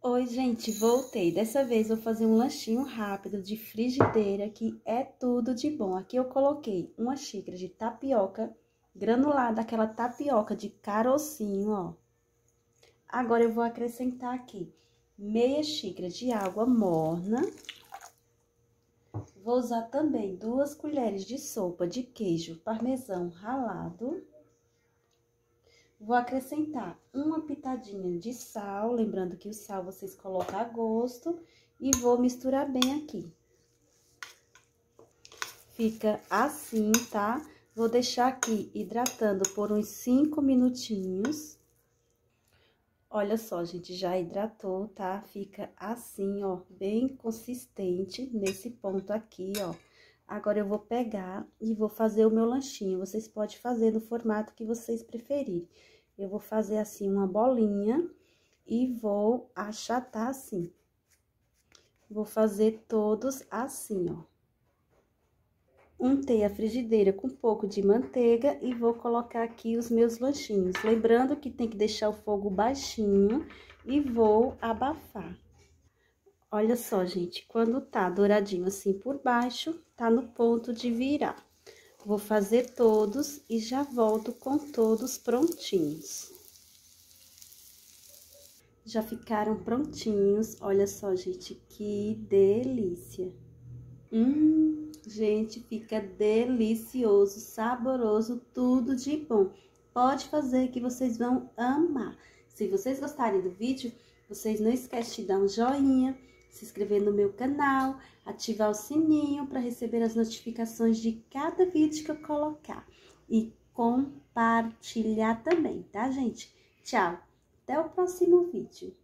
Oi, gente, voltei. Dessa vez vou fazer um lanchinho rápido de frigideira, que é tudo de bom. Aqui eu coloquei uma xícara de tapioca granulada, aquela tapioca de carocinho, ó. Agora eu vou acrescentar aqui meia xícara de água morna. Vou usar também duas colheres de sopa de queijo parmesão ralado. Vou acrescentar uma pitadinha de sal, lembrando que o sal vocês colocam a gosto, e vou misturar bem aqui. Fica assim, tá? Vou deixar aqui hidratando por uns 5 minutinhos. Olha só, gente, já hidratou, tá? Fica assim, ó, bem consistente nesse ponto aqui, ó. Agora, eu vou pegar e vou fazer o meu lanchinho. Vocês podem fazer no formato que vocês preferirem. Eu vou fazer assim uma bolinha e vou achatar assim. Vou fazer todos assim, ó. Untei a frigideira com um pouco de manteiga e vou colocar aqui os meus lanchinhos. Lembrando que tem que deixar o fogo baixinho e vou abafar. Olha só, gente, quando tá douradinho assim por baixo, tá no ponto de virar. Vou fazer todos e já volto com todos prontinhos. Já ficaram prontinhos, olha só, gente, que delícia. Hum, gente, fica delicioso, saboroso, tudo de bom. Pode fazer que vocês vão amar. Se vocês gostarem do vídeo, vocês não esquecem de dar um joinha, se inscrever no meu canal, ativar o sininho para receber as notificações de cada vídeo que eu colocar e compartilhar também, tá, gente? Tchau, até o próximo vídeo.